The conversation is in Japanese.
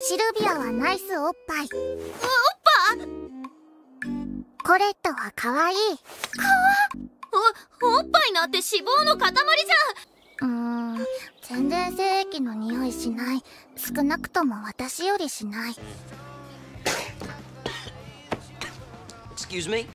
シルビアはナイスおっぱい。おっぱ？コレットは可愛いかわおおっぱいなんて脂肪の塊じゃん。うーん。全然精液の匂いしない。少なくとも私よりしない。Excuse me?